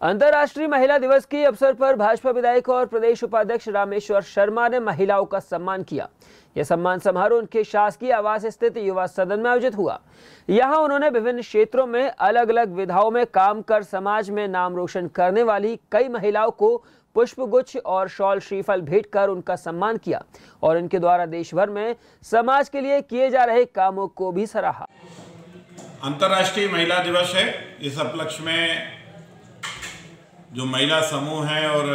अंतर्राष्ट्रीय महिला दिवस के अवसर पर भाजपा विधायक और प्रदेश उपाध्यक्ष रामेश्वर शर्मा ने महिलाओं का सम्मान किया। यह सम्मान समारोह उनके शासकीय आवास स्थित युवा सदन में आयोजित हुआ। यहाँ उन्होंने विभिन्न क्षेत्रों में अलग अलग विधाओं में काम कर समाज में नाम रोशन करने वाली कई महिलाओं को पुष्प गुच्छ और शॉल श्रीफल भेंट कर उनका सम्मान किया और इनके द्वारा देश भर में समाज के लिए किए जा रहे कामों को भी सराहा। अंतर्राष्ट्रीय महिला दिवस है। इस उपलक्ष्य में जो महिला समूह हैं और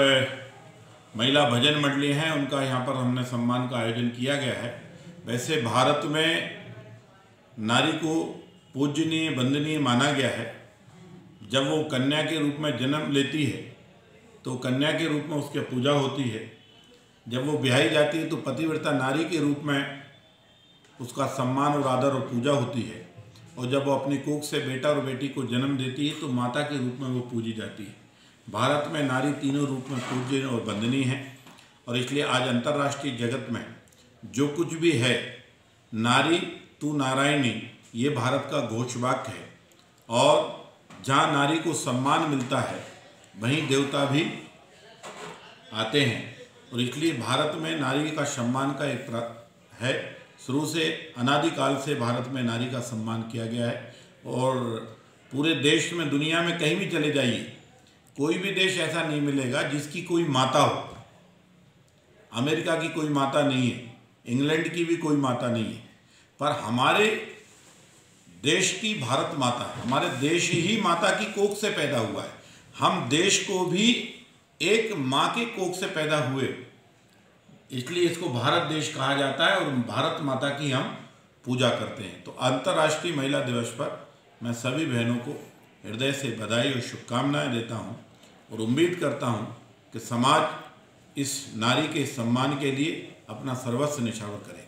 महिला भजन मंडली हैं, उनका यहाँ पर हमने सम्मान का आयोजन किया गया है। वैसे भारत में नारी को पूजनीय, वंदनीय माना गया है। जब वो कन्या के रूप में जन्म लेती है तो कन्या के रूप में उसकी पूजा होती है। जब वो ब्याही जाती है तो पतिव्रता नारी के रूप में उसका सम्मान और आदर और पूजा होती है। और जब वो अपनी कोख से बेटा और बेटी को जन्म देती है तो माता के रूप में वो पूजी जाती है। भारत में नारी तीनों रूप में पूज्य और बंदनीय है और इसलिए आज अंतर्राष्ट्रीय जगत में जो कुछ भी है, नारी तू नारायणी, ये भारत का घोषवाक्य है। और जहाँ नारी को सम्मान मिलता है, वहीं देवता भी आते हैं। और इसलिए भारत में नारी का सम्मान का एक है। शुरू से अनादिकाल से भारत में नारी का सम्मान किया गया है। और पूरे देश में, दुनिया में कहीं भी चले जाइए कोई भी देश ऐसा नहीं मिलेगा जिसकी कोई माता हो। अमेरिका की कोई माता नहीं है, इंग्लैंड की भी कोई माता नहीं है। पर हमारे देश की भारत माता हमारे देश ही माता की कोख से पैदा हुआ है। हम देश को भी एक माँ के कोख से पैदा हुए। इसलिए इसको भारत देश कहा जाता है और भारत माता की हम पूजा करते हैं। तो अंतर्राष्ट्रीय महिला दिवस पर मैं सभी बहनों को हृदय से बधाई और शुभकामनाएँ देता हूँ और उम्मीद करता हूँ कि समाज इस नारी के सम्मान के लिए अपना सर्वस्व निछावर करे